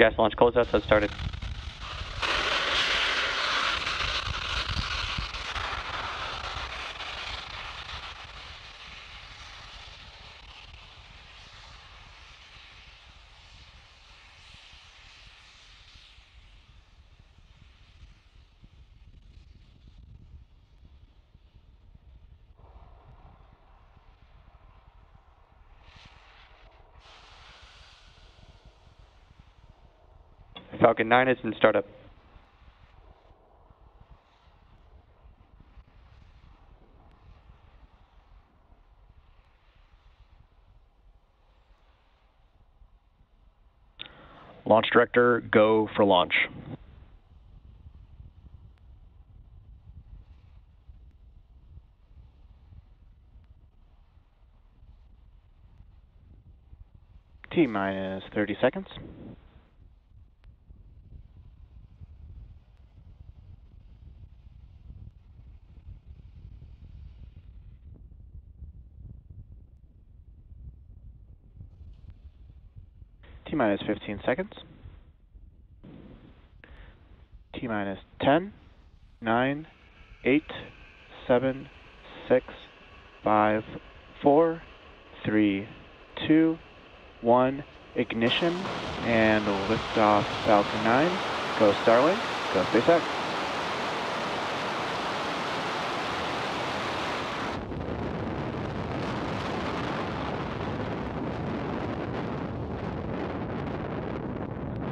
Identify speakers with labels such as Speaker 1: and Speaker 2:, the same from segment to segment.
Speaker 1: Gas launch closeouts has started. Falcon 9 is in startup.
Speaker 2: Launch director, go for launch.
Speaker 3: T minus 30 seconds. T minus 15 seconds. T minus 10, 9, 8, 7, 6, 5, 4, 3, 2, 1. Ignition and lift off Falcon 9. Go Starlink. Go SpaceX.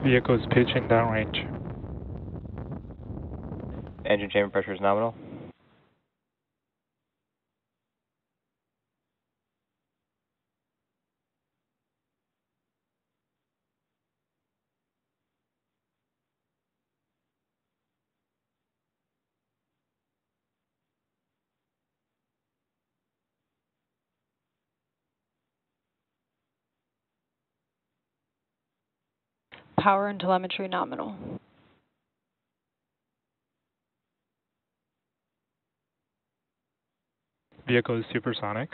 Speaker 4: Vehicles pitching downrange.
Speaker 5: Engine chamber pressure is nominal.
Speaker 6: Power and telemetry nominal.
Speaker 4: Vehicle is supersonic.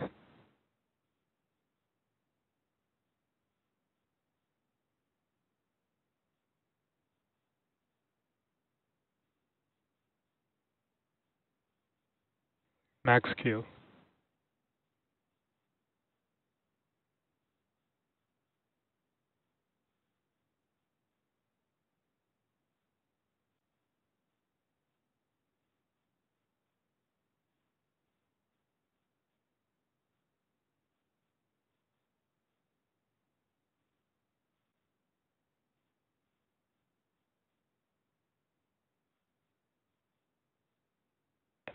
Speaker 4: Max Q.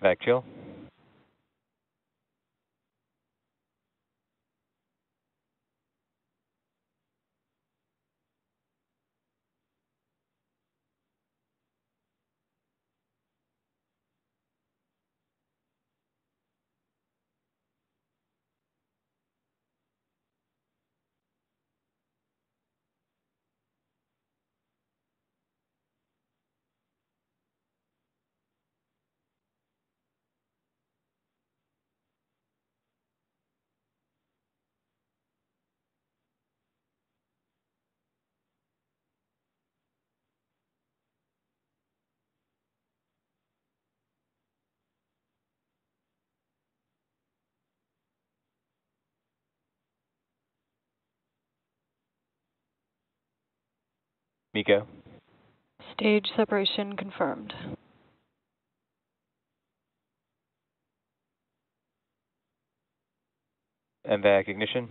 Speaker 5: Vac chill. MECO.
Speaker 6: Stage separation confirmed.
Speaker 5: MVAC ignition.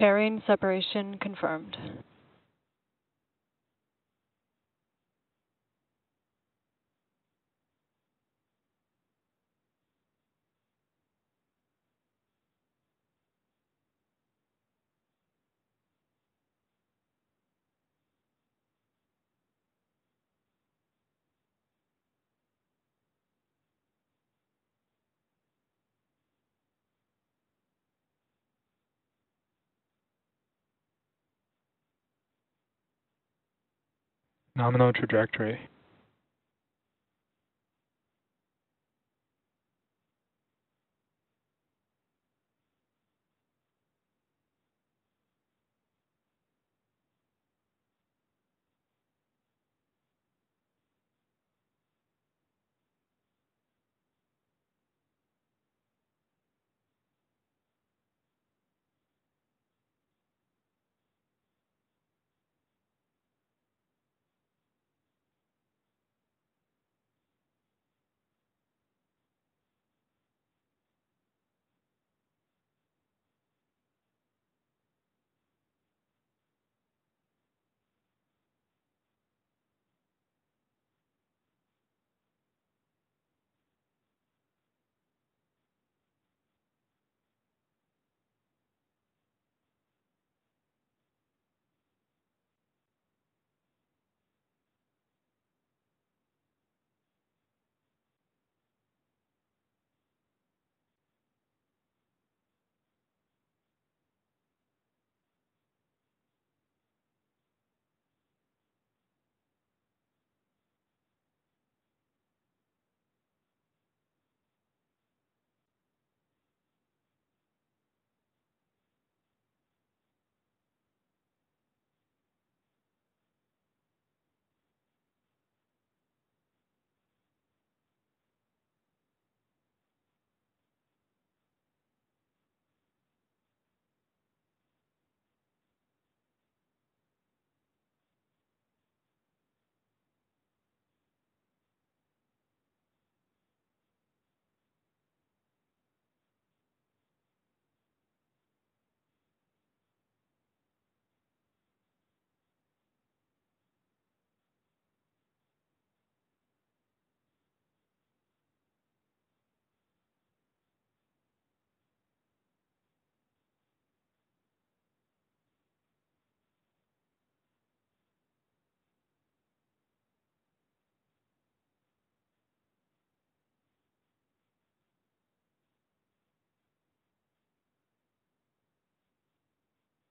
Speaker 6: Fairing separation confirmed.
Speaker 4: Nominal trajectory.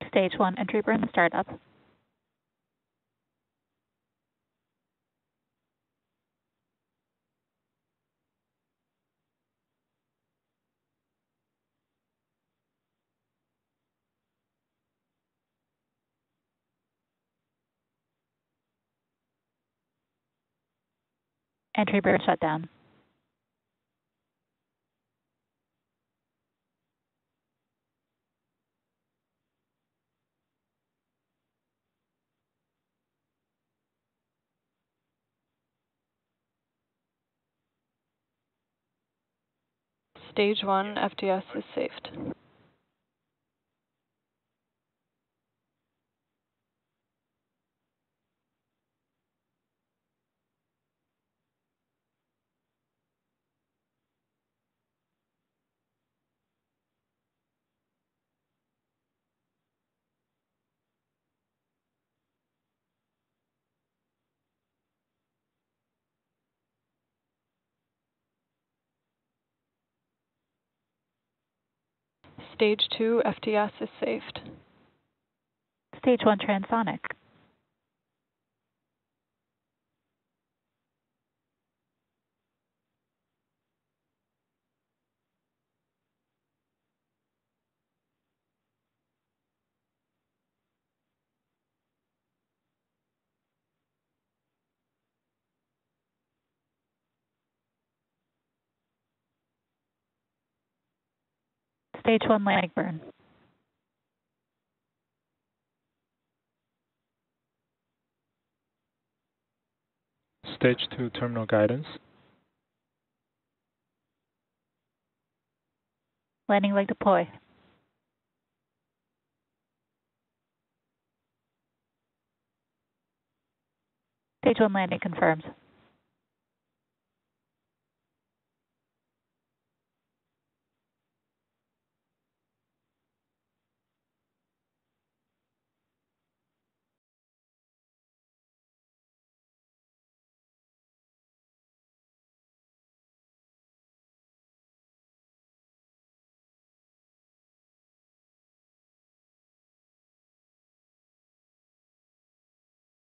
Speaker 7: Stage one entry burn startup. Entry burn shutdown.
Speaker 6: Stage one FTS is safed. Stage two FTS is safed.
Speaker 7: Stage one transonic. Stage one landing burn.
Speaker 4: Stage two terminal guidance.
Speaker 7: Landing leg deploy. Stage one landing confirmed.